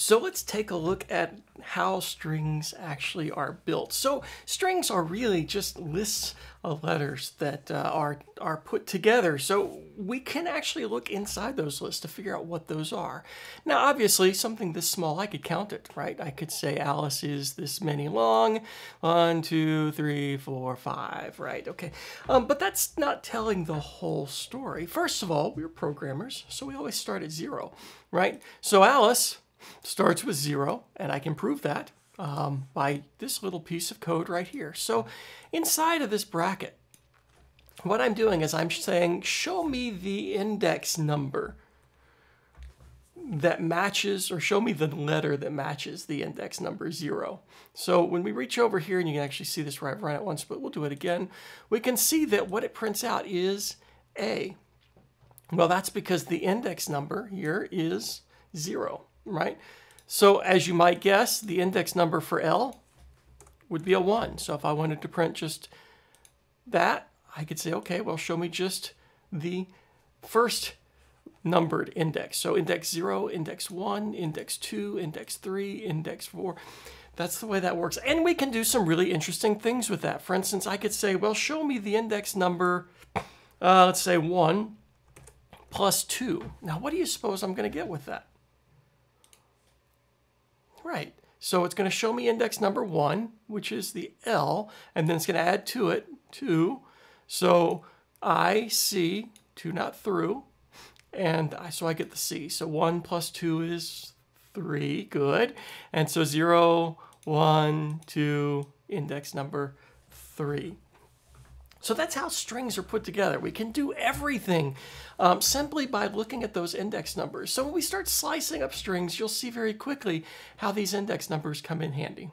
So let's take a look at how strings actually are built. So strings are really just lists of letters that uh, are, are put together. So we can actually look inside those lists to figure out what those are. Now, obviously, something this small, I could count it, right? I could say Alice is this many long. One, two, three, four, five, right? Okay. Um, but that's not telling the whole story. First of all, we're programmers, so we always start at zero, right? So Alice starts with zero, and I can prove that um, by this little piece of code right here. So inside of this bracket, what I'm doing is I'm saying, show me the index number that matches, or show me the letter that matches the index number zero. So when we reach over here, and you can actually see this right, run at once, but we'll do it again, we can see that what it prints out is A. Well, that's because the index number here is zero right? So as you might guess, the index number for L would be a 1. So if I wanted to print just that, I could say, okay, well, show me just the first numbered index. So index 0, index 1, index 2, index 3, index 4. That's the way that works. And we can do some really interesting things with that. For instance, I could say, well, show me the index number, uh, let's say 1 plus 2. Now, what do you suppose I'm going to get with that? Right. So it's going to show me index number one, which is the L, and then it's going to add to it two. So I, C, two not through, and I, so I get the C. So one plus two is three, good. And so zero, one, two, index number three. So that's how strings are put together. We can do everything um, simply by looking at those index numbers. So when we start slicing up strings, you'll see very quickly how these index numbers come in handy.